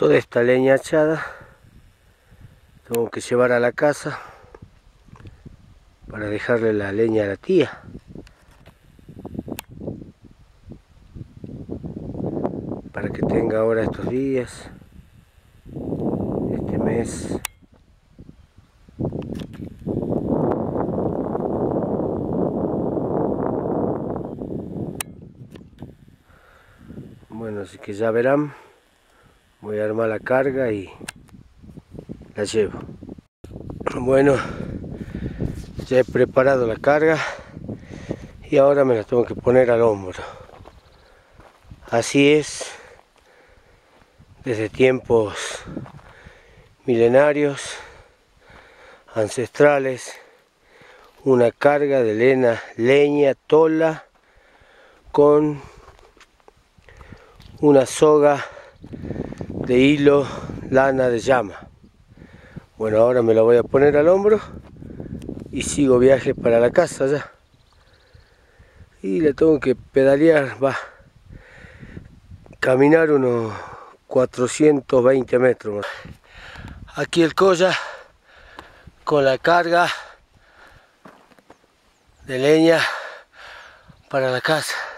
toda esta leña echada. Tengo que llevar a la casa para dejarle la leña a la tía. Para que tenga ahora estos días este mes. Bueno así que ya verán voy a armar la carga y la llevo. Bueno ya he preparado la carga y ahora me la tengo que poner al hombro. Así es desde tiempos milenarios ancestrales una carga de lena, leña, tola con una soga de hilo, lana de llama. Bueno, ahora me la voy a poner al hombro y sigo viaje para la casa ya. Y le tengo que pedalear, va, caminar unos 420 metros. Aquí el colla con la carga de leña para la casa.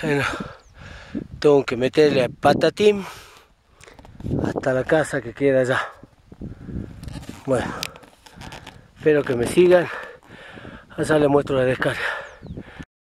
Bueno, tengo que meterle patatín hasta la casa que queda allá. Bueno, espero que me sigan. Allá les muestro la descarga.